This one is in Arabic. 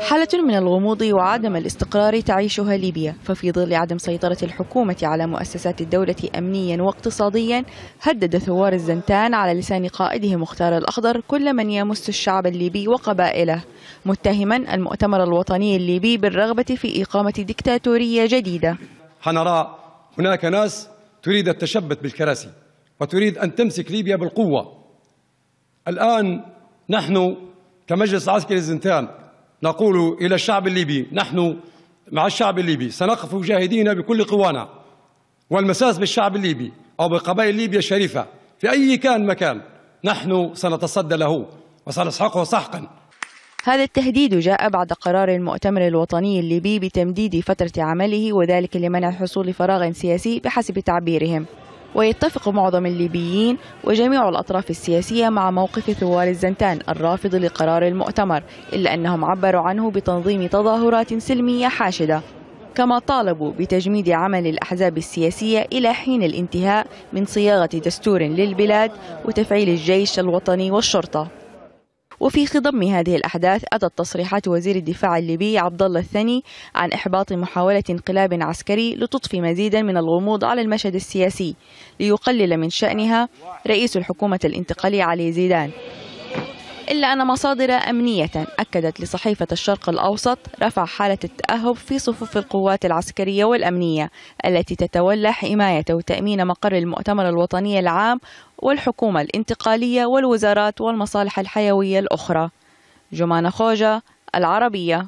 حالة من الغموض وعدم الاستقرار تعيشها ليبيا ففي ظل عدم سيطرة الحكومة على مؤسسات الدولة أمنيا واقتصاديا هدد ثوار الزنتان على لسان قائده مختار الأخضر كل من يمس الشعب الليبي وقبائله. متهما المؤتمر الوطني الليبي بالرغبة في إقامة ديكتاتورية جديدة. حنرى هناك ناس تريد التشبت بالكراسي وتريد أن تمسك ليبيا بالقوة. الآن نحن كمجلس عسكري الزنتان نقول إلى الشعب الليبي نحن مع الشعب الليبي سنقف جاهدين بكل قوانا والمساس بالشعب الليبي أو بقبائل ليبيا الشريفة في أي كان مكان نحن سنتصدى له وسنسحقه سحقا. هذا التهديد جاء بعد قرار المؤتمر الوطني الليبي بتمديد فترة عمله وذلك لمنع حصول فراغ سياسي بحسب تعبيرهم. ويتفق معظم الليبيين وجميع الأطراف السياسية مع موقف ثوار الزنتان الرافض لقرار المؤتمر إلا أنهم عبروا عنه بتنظيم تظاهرات سلمية حاشدة. كما طالبوا بتجميد عمل الأحزاب السياسية إلى حين الانتهاء من صياغة دستور للبلاد وتفعيل الجيش الوطني والشرطة. وفي خضم هذه الأحداث أتت تصريحات وزير الدفاع الليبي عبد الله الثاني عن إحباط محاولة انقلاب عسكري لتضفي مزيدا من الغموض على المشهد السياسي ليقلل من شأنها رئيس الحكومة الانتقالية علي زيدان. إلا أن مصادر أمنية أكدت لصحيفة الشرق الأوسط رفع حالة التأهب في صفوف القوات العسكرية والأمنية التي تتولى حماية وتأمين مقر المؤتمر الوطني العام والحكومة الانتقالية والوزارات والمصالح الحيوية الأخرى. جمانة خوجة العربية.